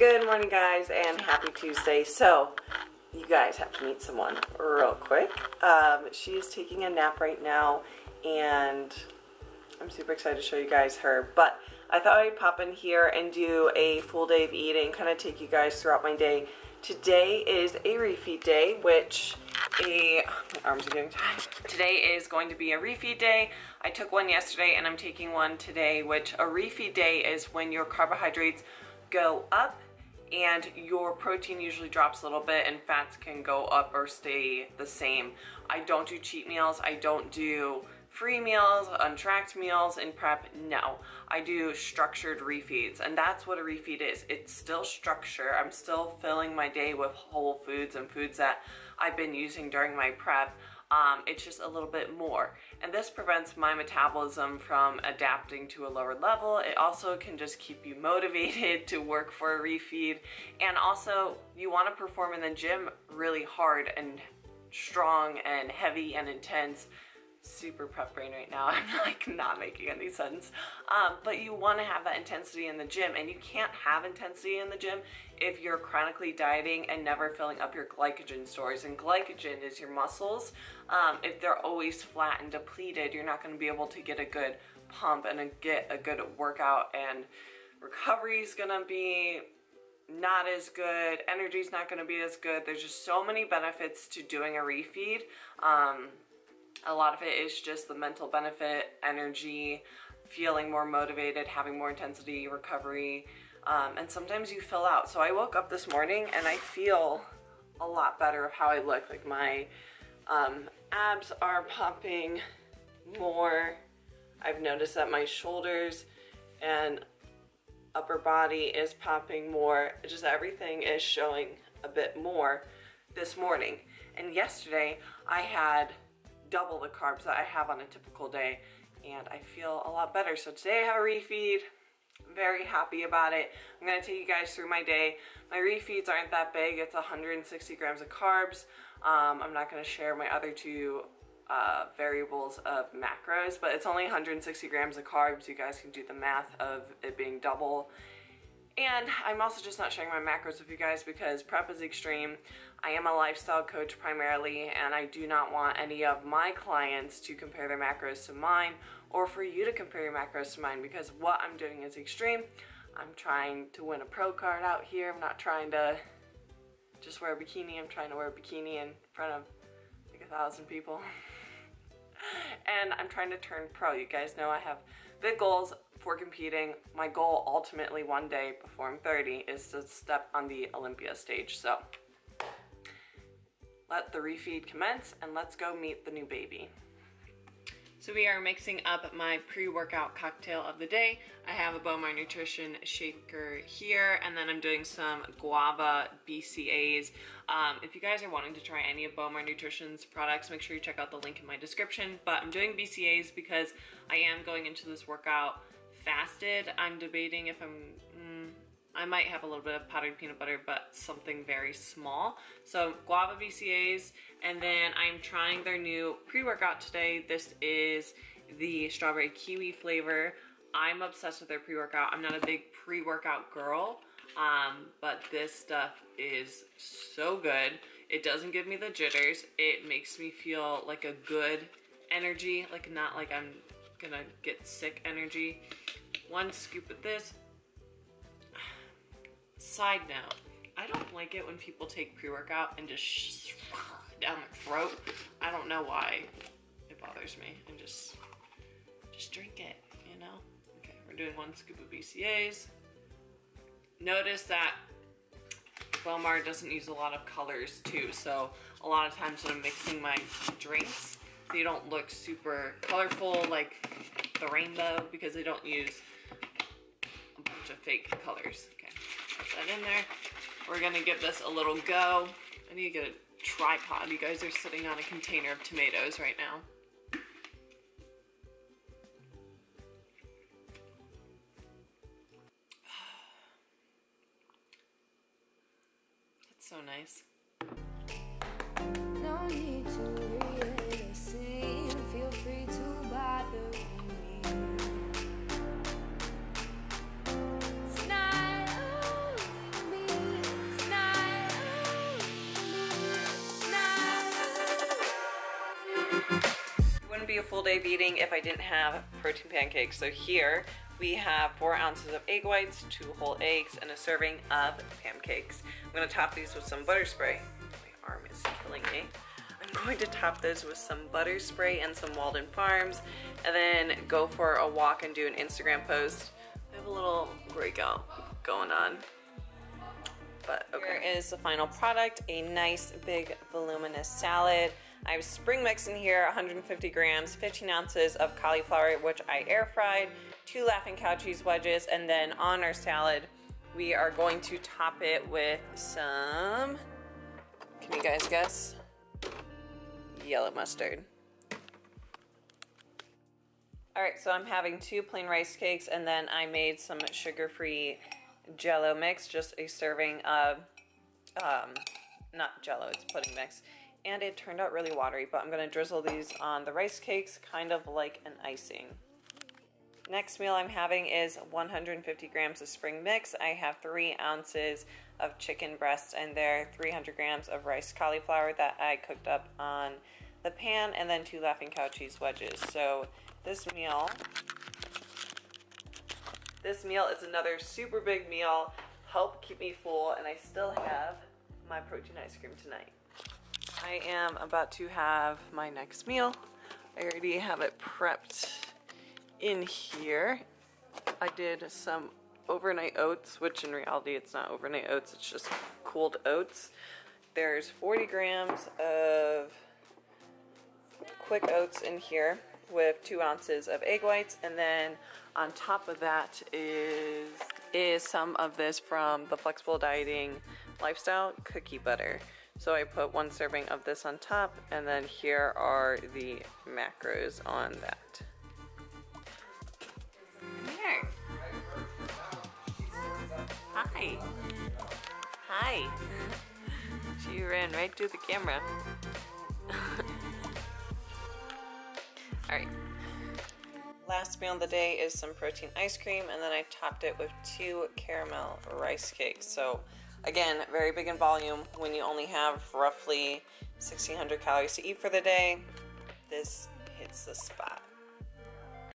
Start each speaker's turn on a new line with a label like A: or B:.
A: Good morning, guys, and happy Tuesday. So, you guys have to meet someone real quick. Um, she is taking a nap right now, and I'm super excited to show you guys her. But I thought I'd pop in here and do a full day of eating, kind of take you guys throughout my day. Today is a refeed day, which a my arms are getting tired. Today is going to be a refeed day. I took one yesterday and I'm taking one today, which a refeed day is when your carbohydrates go up and your protein usually drops a little bit and fats can go up or stay the same. I don't do cheat meals. I don't do free meals, untracked meals in prep. No, I do structured refeeds and that's what a refeed is. It's still structure. I'm still filling my day with whole foods and foods that I've been using during my prep. Um, it's just a little bit more. And this prevents my metabolism from adapting to a lower level. It also can just keep you motivated to work for a refeed. And also, you want to perform in the gym really hard and strong and heavy and intense super prep brain right now. I'm like not making any sense. Um, but you want to have that intensity in the gym and you can't have intensity in the gym if you're chronically dieting and never filling up your glycogen stores. And glycogen is your muscles. Um, if they're always flat and depleted, you're not going to be able to get a good pump and a, get a good workout and recovery is going to be not as good, energy's not going to be as good. There's just so many benefits to doing a refeed. Um, a lot of it is just the mental benefit, energy, feeling more motivated, having more intensity, recovery, um, and sometimes you fill out. So I woke up this morning and I feel a lot better of how I look. Like my um, abs are popping more. I've noticed that my shoulders and upper body is popping more. Just everything is showing a bit more this morning. And yesterday I had double the carbs that I have on a typical day and I feel a lot better. So today I have a refeed. Very happy about it. I'm gonna take you guys through my day. My refeeds aren't that big. It's 160 grams of carbs. Um, I'm not gonna share my other two uh, variables of macros, but it's only 160 grams of carbs. You guys can do the math of it being double and I'm also just not sharing my macros with you guys because prep is extreme. I am a lifestyle coach primarily and I do not want any of my clients to compare their macros to mine or for you to compare your macros to mine because what I'm doing is extreme. I'm trying to win a pro card out here. I'm not trying to just wear a bikini. I'm trying to wear a bikini in front of like a thousand people. and I'm trying to turn pro. You guys know I have big goals for competing. My goal ultimately one day before I'm 30 is to step on the Olympia stage. So let the refeed commence and let's go meet the new baby. So we are mixing up my pre-workout cocktail of the day. I have a Bowmar Nutrition shaker here, and then I'm doing some guava BCAAs. Um, if you guys are wanting to try any of Bowmar Nutrition's products, make sure you check out the link in my description. But I'm doing BCAAs because I am going into this workout fasted. I'm debating if I'm, mm, I might have a little bit of powdered peanut butter, but something very small. So guava BCAAs, and then I'm trying their new pre-workout today. This is the strawberry kiwi flavor. I'm obsessed with their pre-workout. I'm not a big pre-workout girl, um, but this stuff is so good. It doesn't give me the jitters. It makes me feel like a good energy, like not like I'm gonna get sick energy. One scoop of this. Side note, I don't like it when people take pre-workout and just down their throat. I don't know why it bothers me. And just, just drink it, you know? Okay, we're doing one scoop of BCAAs. Notice that Bowmar doesn't use a lot of colors too, so a lot of times when I'm mixing my drinks, they don't look super colorful like the rainbow because they don't use a bunch of fake colors. Okay, put that in there. We're gonna give this a little go. I need to get a tripod. You guys are sitting on a container of tomatoes right now. So nice. No full day of eating if I didn't have protein pancakes. So here we have four ounces of egg whites, two whole eggs, and a serving of pancakes. I'm gonna top these with some butter spray. My arm is killing me. I'm going to top those with some butter spray and some Walden Farms, and then go for a walk and do an Instagram post. I have a little breakout going on. But okay. Here is the final product, a nice big voluminous salad. I have spring mix in here, 150 grams, 15 ounces of cauliflower, which I air fried, two Laughing Cow cheese wedges, and then on our salad, we are going to top it with some, can you guys guess? Yellow mustard. All right, so I'm having two plain rice cakes and then I made some sugar-free jello mix, just a serving of, um, not jello, it's pudding mix and it turned out really watery, but I'm gonna drizzle these on the rice cakes, kind of like an icing. Next meal I'm having is 150 grams of spring mix. I have three ounces of chicken breast and there, 300 grams of rice cauliflower that I cooked up on the pan, and then two Laughing Cow cheese wedges. So this meal, this meal is another super big meal, help keep me full, and I still have my protein ice cream tonight. I am about to have my next meal. I already have it prepped in here. I did some overnight oats, which in reality it's not overnight oats, it's just cooled oats. There's 40 grams of quick oats in here with two ounces of egg whites and then on top of that is is some of this from the flexible dieting lifestyle cookie butter so I put one serving of this on top, and then here are the macros on that. Here. Hi. Hi. She ran right to the camera. Alright. Last meal of the day is some protein ice cream, and then I topped it with two caramel rice cakes. So Again, very big in volume. When you only have roughly 1600 calories to eat for the day, this hits the spot.